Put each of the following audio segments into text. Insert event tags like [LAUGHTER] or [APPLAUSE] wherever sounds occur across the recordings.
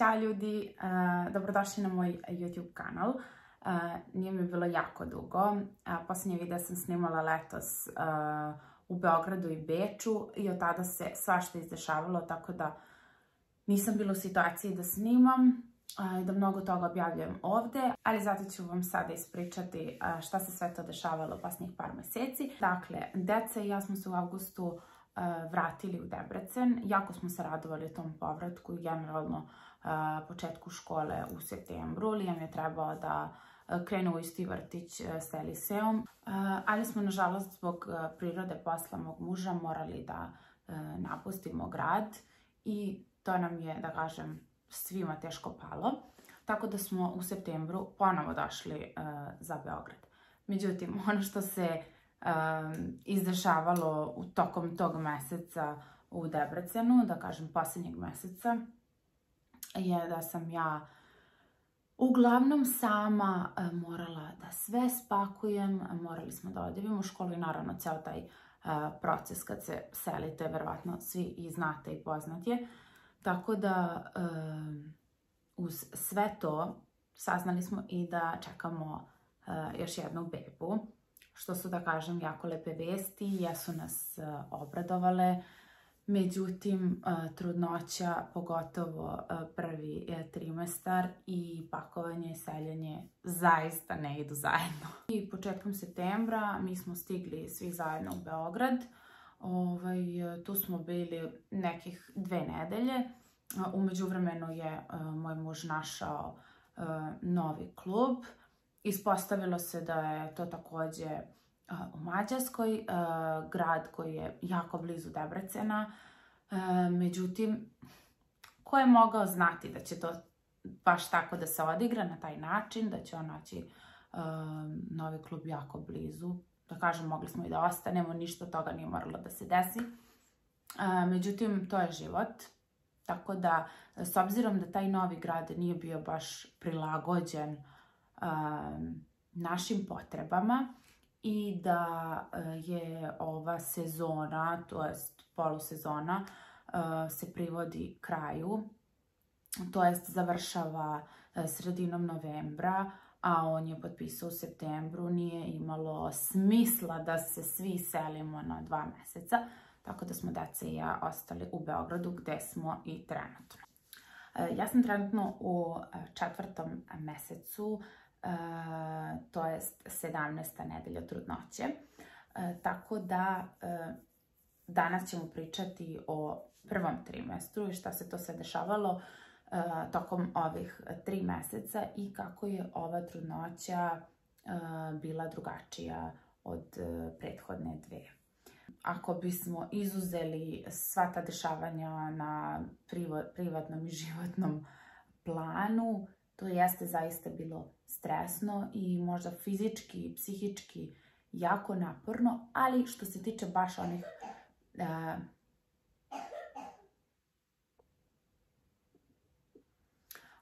Ćao ljudi, uh, dobrodošli na moj YouTube kanal. Uh, nije mi bilo jako dugo. Uh, posljednje video sam snimala letos u Beogradu i Beču i od tada se svašta izdešavalo, tako da nisam bila u situaciji da snimam i da mnogo toga objavljujem ovde, ali zato ću vam sada ispričati šta se sve to dešavalo posljednjih par meseci. Dakle, deca i ja smo se u avgustu vratili u Debrecen. Jako smo se radovali tom povratku i generalno početku škole u septembru. Liam je trebao da krene u isti vrtić s Eliseom, ali smo nažalost zbog prirode posla mog muža morali da napustimo grad i to nam je, da kažem, svima teško palo. Tako da smo u septembru ponovo došli za Beograd. Međutim, [LAUGHS] ono što se izdešavalo u tokom tog meseca u Debrecenu, da kažem posljednjeg meseca, je da sam ja uglavnom sama morala da sve spakujem, morali smo da odjevimo u školu i naravno ceo taj proces kad se selite, verovatno svi i znate i poznat Tako da uz sve to saznali smo i da čekamo još jednu bebu što su, da kažem, jako lepe vesti, jesu nas e, obradovale. Međutim, e, trudnoća, pogotovo e, prvi trimestar i pakovanje i seljenje zaista ne idu zajedno. I početkom septembra mi smo stigli svi zajedno u Beograd. Ovaj, tu smo bili nekih dve nedelje. Umeđu vremenu je moj muž našao novi klub. Ispostavilo se da je to takođe u Mađarskoj, grad koji je jako blizu Debrecena. Međutim, ko je mogao znati da će to baš tako da se odigra na taj način, da će on naći novi klub jako blizu. Da kažem, mogli smo i da ostanemo, ništa toga nije moralo da se desi. Međutim, to je život. Tako da, s obzirom da taj novi grad nije bio baš prilagođen našim potrebama i da e, je ova sezona, to jest polusezona, e, se privodi kraju, to jest završava e, sredinom novembra, a on je potpisao u septembru, nije imalo smisla da se svi selimo na dva meseca, tako da smo deca i ja ostali u Beogradu gde smo i trenutno. Ja sam trenutno u četvrtom mesecu to je 17. nedelja trudnoće. E, tako da e, danas ćemo pričati o prvom trimestru i šta se to sve dešavalo e, tokom ovih tri meseca i kako je ova trudnoća bila drugačija od prethodne dve. Ako bismo izuzeli sva ta dešavanja na privatnom i životnom planu, to jeste zaista bilo stresno i možda fizički i psihički jako naporno, ali što se tiče baš onih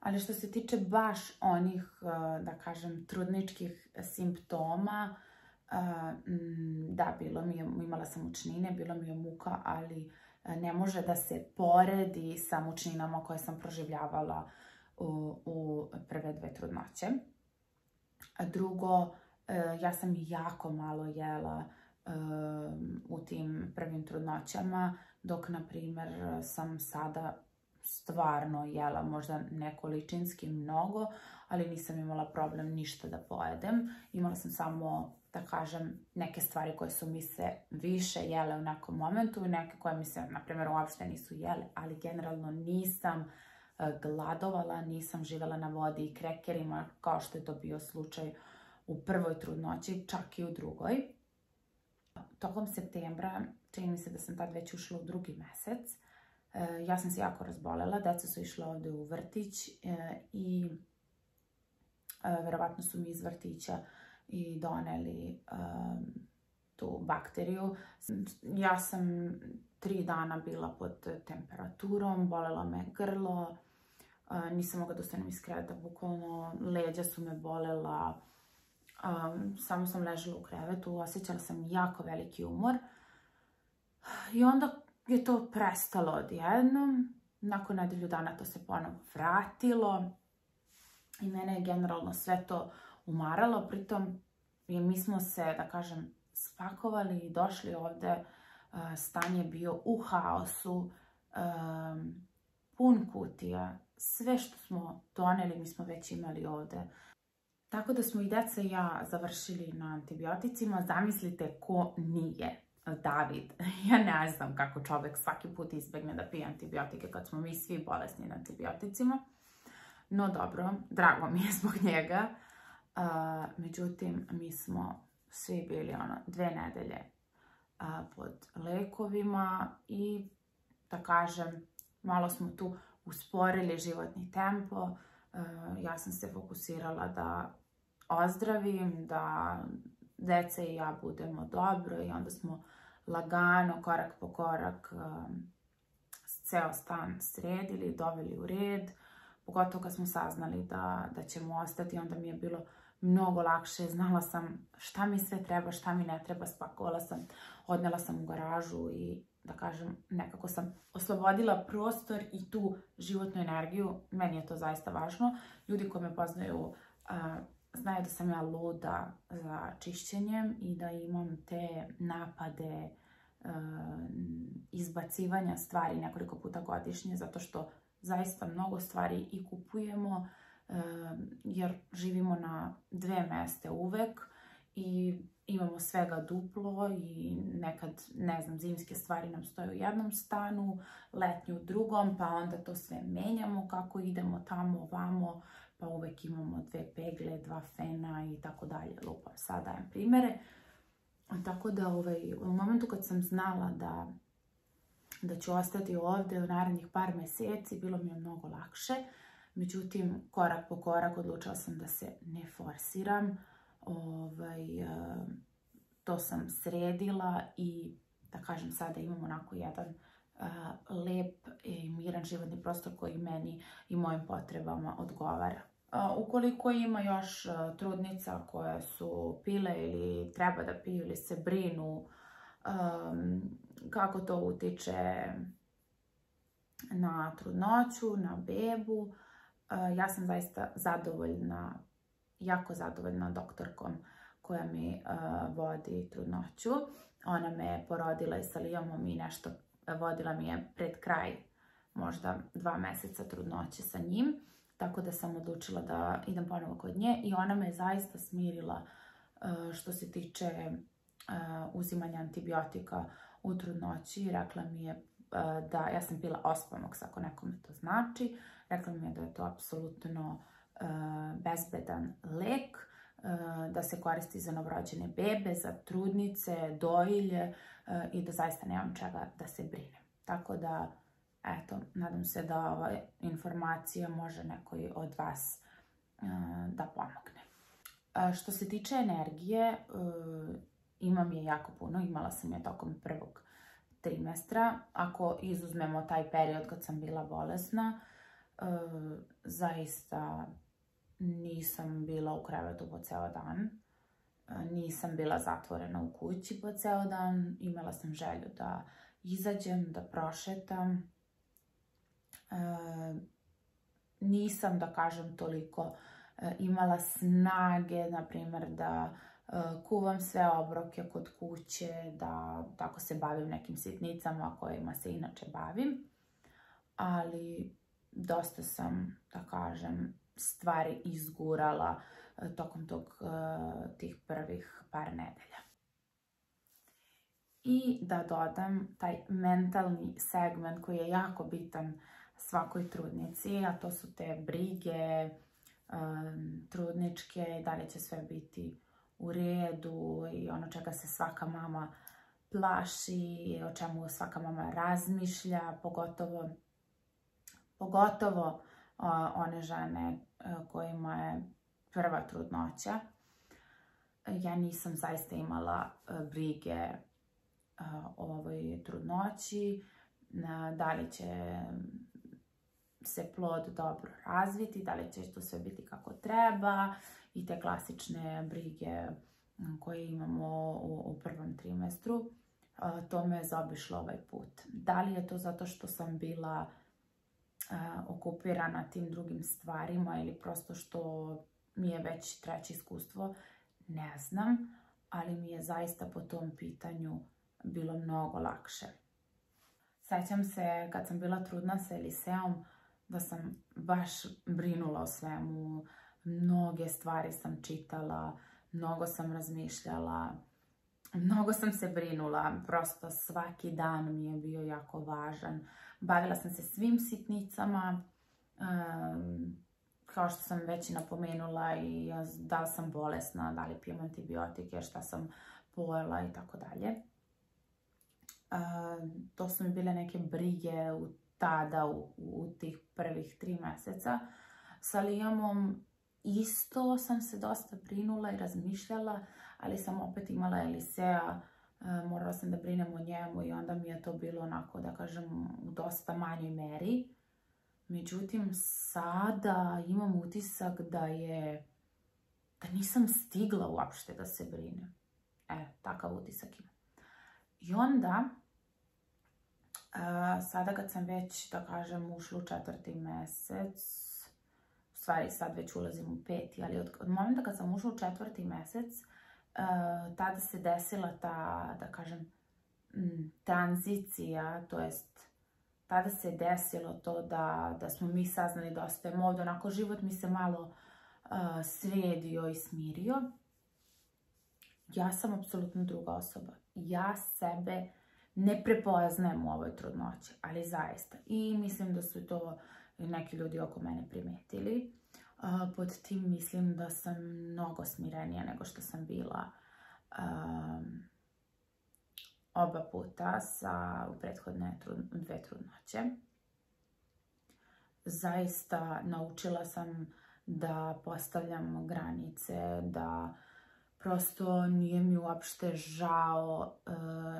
ali što se tiče baš onih, da kažem, trudničkih simptoma, da, bilo mi je, imala sam mučnine, bilo mi je muka, ali ne može da se poredi sa mučninama koje sam proživljavala u, prve dve trudnoće. Drugo, e, ja sam jako malo jela e, u tim prvim trudnoćama, dok, na primjer, sam sada stvarno jela možda nekoličinski mnogo, ali nisam imala problem ništa da pojedem. Imala sam samo, da kažem, neke stvari koje su mi se više jele u nekom momentu i neke koje mi se, na primjer, uopšte nisu jele, ali generalno nisam gladovala, nisam živjela na vodi i krekerima kao što je to bio slučaj u prvoj trudnoći, čak i u drugoj. Tokom septembra, čini mi se da sam tad već ušla u drugi mesec, e, ja sam se jako razbolela, deca su išla ovde u vrtić e, i verovatno su mi iz vrtića i doneli tu bakteriju. Ja sam tri dana bila pod temperaturom, bolela me grlo, nisam mogla da ustanem iz kreveta, bukvalno leđa su me bolela, samo sam ležala u krevetu, osjećala sam jako veliki umor. I onda je to prestalo odjednom, nakon nedelju dana to se ponovo vratilo i mene je generalno sve to umaralo, pritom mi smo se, da kažem, spakovali i došli ovde, stanje bio u haosu, pun kutija, sve što smo doneli mi smo već imali ovde. Tako da smo i deca i ja završili na antibioticima. Zamislite ko nije David. [LAUGHS] Ja ne znam kako čovek svaki put izbegne da pije antibiotike kad smo mi svi bolesni na antibioticima. No dobro, drago mi je [LAUGHS] zbog njega. međutim, mi smo svi bili ono dve nedelje pod lekovima i da kažem, malo smo tu usporili životni tempo. ja sam se fokusirala da ozdravim, da dece i ja budemo dobro i onda smo lagano, korak po korak, ceo stan sredili, doveli u red. Pogotovo kad smo saznali da, da ćemo ostati, onda mi je bilo mnogo lakše. Znala sam šta mi sve treba, šta mi ne treba, spakovala sam, odnela sam u garažu i da kažem, nekako sam oslobodila prostor i tu životnu energiju. Meni je to zaista važno. Ljudi koji me poznaju znaju da sam ja luda za čišćenjem i da imam te napade izbacivanja stvari nekoliko puta godišnje zato što zaista mnogo stvari i kupujemo jer živimo na dve meste uvek i imamo svega duplo i nekad, ne znam, zimske stvari nam stoje u jednom stanu, letnju u drugom, pa onda to sve menjamo kako idemo tamo, ovamo, pa uvek imamo dve pegle, dva fena i tako dalje. Lupam, sad dajem primere. Tako da ovaj, u momentu kad sam znala da, da ću ostati ovdje u narednih par mjeseci, bilo mi je mnogo lakše. Međutim, korak po korak odlučila sam da se ne forsiram. Ovaj, eh, to sam sredila i da kažem sada imam onako jedan eh, lep i miran životni prostor koji meni i mojim potrebama odgovara. Ukoliko ima još trudnica koje su pile ili treba da piju ili se brinu kako to utiče na trudnoću, na bebu, ja sam zaista zadovoljna, jako zadovoljna doktorkom koja mi vodi trudnoću. Ona me porodila i sa Lijomom i nešto vodila mi je pred kraj možda dva meseca trudnoće sa njim. Tako da sam odlučila da idem ponovo kod nje i ona me zaista smirila e, što se tiče e, uzimanja antibiotika u trudnoći. Rekla mi je e, da, ja sam pila ospamox ako nekome to znači. Rekla mi je da je to apsolutno bezbedan lek, da se koristi za novorođene bebe, za trudnice, dojilje i da zaista nemam čega da se brinem. Tako da Eto, nadam se da ova informacija može nekoj od vas e, da pomogne. E, što se tiče energije, e, imam je jako puno, imala sam je tokom prvog trimestra. Ako izuzmemo taj period kad sam bila bolesna, zaista nisam bila u krevetu po ceo dan. Nisam bila zatvorena u kući po ceo dan. Imala sam želju da izađem, da prošetam, nisam, da kažem, toliko e, imala snage, na primjer, da e, kuvam sve obroke kod kuće, da tako se bavim nekim sitnicama kojima se inače bavim. Ali dosta sam, da kažem, stvari izgurala e, tokom tog, tih prvih par nedelja. I da dodam taj mentalni segment koji je jako bitan svakoj trudnici, a to su te brige trudničke, da li će sve biti u redu i ono čega se svaka mama plaši, o čemu svaka mama razmišlja, pogotovo, pogotovo one žene kojima je prva trudnoća. Ja nisam zaista imala brige o ovoj trudnoći, da li će se plod dobro razviti, da li će to sve biti kako treba i te klasične brige koje imamo u, prvom trimestru. To me je zaobišlo ovaj put. Da li je to zato što sam bila okupirana tim drugim stvarima ili prosto što mi je već treće iskustvo, ne znam, ali mi je zaista po tom pitanju bilo mnogo lakše. Sećam se kad sam bila trudna sa Eliseom da sam baš brinula o svemu, mnoge stvari sam čitala, mnogo sam razmišljala, mnogo sam se brinula, prosto svaki dan mi je bio jako važan. Bavila sam se svim sitnicama, kao što sam već napomenula i da li sam bolesna, da li pijem antibiotike, šta sam pojela i tako dalje. To su mi bile neke brige u tada u, tih prvih tri mjeseca. Sa Lijamom isto sam se dosta brinula i razmišljala, ali sam opet imala Elisea, morala sam da brinem o njemu i onda mi je to bilo onako, da kažem, u dosta manjoj meri. Međutim, sada imam utisak da je, da nisam stigla uopšte da se brinem. E, takav utisak imam. I onda, sada kad sam već, da kažem, ušla u četvrti mjesec, u stvari sad već ulazim u peti, ali od, od momenta kad sam ušla u četvrti mjesec, tada se desila ta, da kažem, tranzicija, to jest tada se desilo to da, da smo mi saznali da ostajemo ovdje, onako život mi se malo sredio i smirio. Ja sam apsolutno druga osoba. Ja sebe ne prepoznajem u ovoj trudnoći, ali zaista. I mislim da su to neki ljudi oko mene primetili. Pod tim mislim da sam mnogo smirenija nego što sam bila oba puta sa u prethodne dve trudnoće. Zaista naučila sam da postavljam granice, da prosto nije mi uopšte žao e,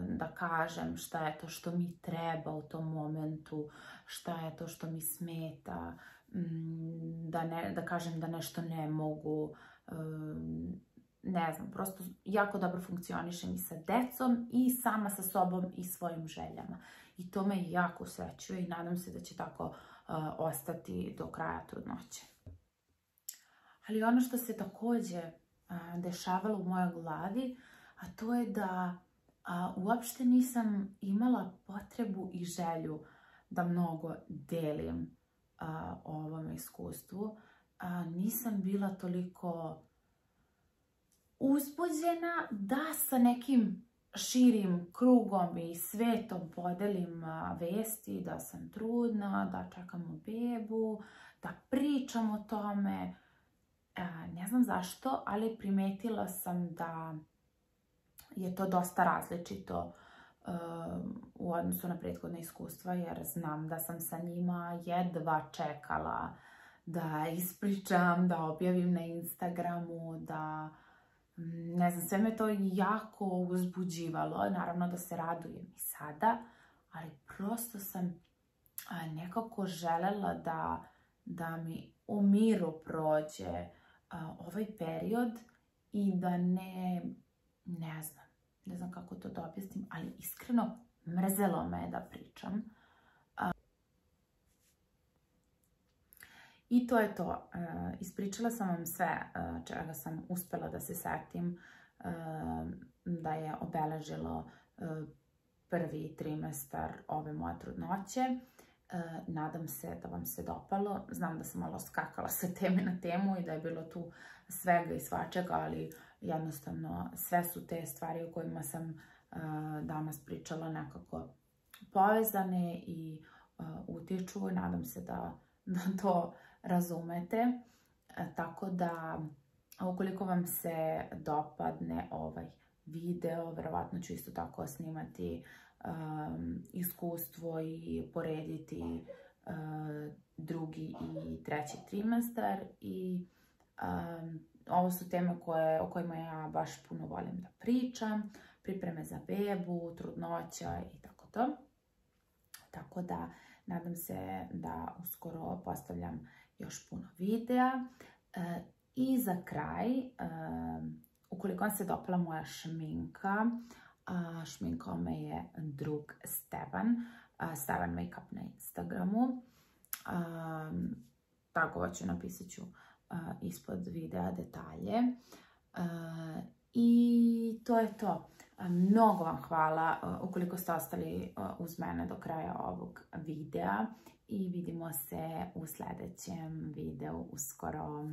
da kažem šta je to što mi treba u tom momentu, šta je to što mi smeta, mm, da, ne, da kažem da nešto ne mogu, e, ne znam, prosto jako dobro funkcionišem i sa decom i sama sa sobom i svojim željama. I to me jako srećuje i nadam se da će tako uh, ostati do kraja trudnoće. Ali ono što se također dešavalo u mojoj glavi, a to je da uopšte nisam imala potrebu i želju da mnogo delim o ovom iskustvu. Nisam bila toliko uzbuđena da sa nekim širim krugom i svetom podelim vesti da sam trudna, da čekamo bebu, da pričam o tome. Ne znam zašto, ali primetila sam da je to dosta različito u odnosu na prethodne iskustva, jer znam da sam sa njima jedva čekala da ispričam, da objavim na Instagramu, da ne znam, sve me to jako uzbuđivalo. Naravno da se radujem i sada, ali prosto sam nekako želela da, da mi u miru prođe ovaj period i da ne, ne znam, ne znam kako to da objasnim, ali iskreno mrzelo me da pričam. I to je to. Ispričala sam vam sve čega sam uspjela da se setim da je obeležilo prvi trimestar ove moje trudnoće. Nadam se da vam se dopalo. Znam da sam malo skakala sa teme na temu i da je bilo tu svega i svačega, ali jednostavno sve su te stvari o kojima sam danas pričala nekako povezane i utiču. Nadam se da, to razumete. Tako da, ukoliko vam se dopadne ovaj video, verovatno ću isto tako snimati iskustvo i porediti e, drugi i treći trimestar i ovo su teme koje, o kojima ja baš puno volim da pričam, pripreme za bebu, trudnoća i tako to. Tako da nadam se da uskoro postavljam još puno videa. E, I za kraj, e, ukoliko vam se dopala moja šminka, šminkao me je drug Stevan, Stevan Makeup na Instagramu. tako ću napisat ću ispod videa detalje. I to je to. Mnogo vam hvala ukoliko ste ostali uz mene do kraja ovog videa i vidimo se u sljedećem videu uskoro.